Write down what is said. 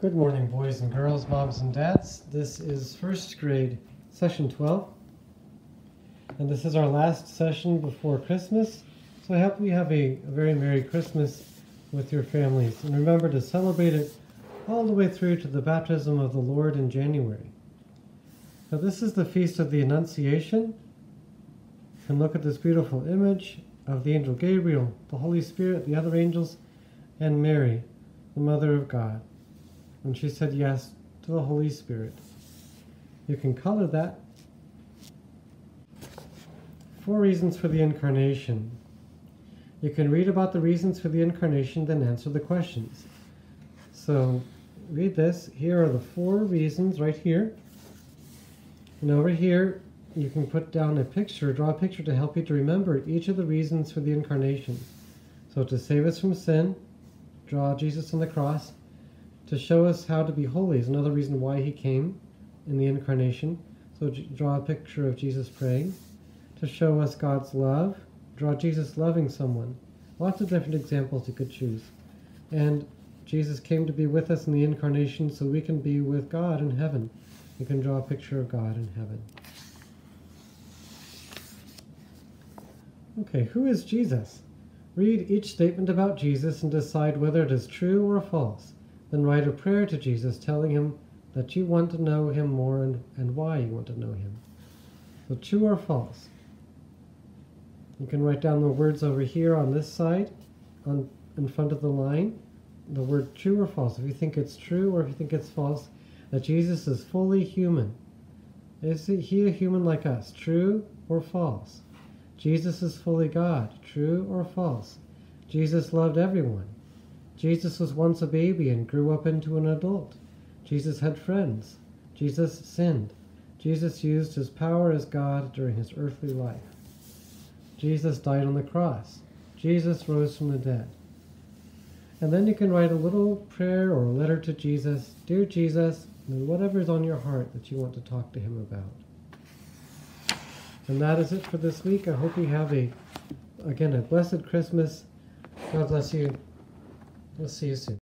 Good morning, boys and girls, moms and dads. This is first grade session 12. And this is our last session before Christmas. So I hope you have a, a, very Merry Christmas with your families. And remember to celebrate it all the way through to the baptism of the Lord in January. Now, this is the Feast of the Annunciation. Can look at this beautiful image of the angel Gabriel, the Holy Spirit, the other angels, and Mary, the Mother of God and she said yes to the Holy Spirit. You can color that. Four reasons for the incarnation. You can read about the reasons for the incarnation, then answer the questions. So read this. Here are the four reasons right here. And over here, you can put down a picture, draw a picture to help you to remember each of the reasons for the incarnation. So to save us from sin, draw Jesus on the cross to show us how to be holy is another reason why he came in the incarnation. So draw a picture of Jesus praying. To show us God's love, draw Jesus loving someone. Lots of different examples you could choose. And Jesus came to be with us in the incarnation so we can be with God in heaven. You can draw a picture of God in heaven. Okay, who is Jesus? Read each statement about Jesus and decide whether it is true or false. Then write a prayer to Jesus telling him that you want to know him more and, and why you want to know him. So true or false. You can write down the words over here on this side, on in front of the line, the word true or false. If you think it's true or if you think it's false, that Jesus is fully human. Is he a human like us? True or false? Jesus is fully God. True or false? Jesus loved everyone. Jesus was once a baby and grew up into an adult. Jesus had friends. Jesus sinned. Jesus used his power as God during his earthly life. Jesus died on the cross. Jesus rose from the dead. And then you can write a little prayer or a letter to Jesus. Dear Jesus, whatever is on your heart that you want to talk to him about. And that is it for this week. I hope you have a, again, a blessed Christmas. God bless you. We'll see you soon.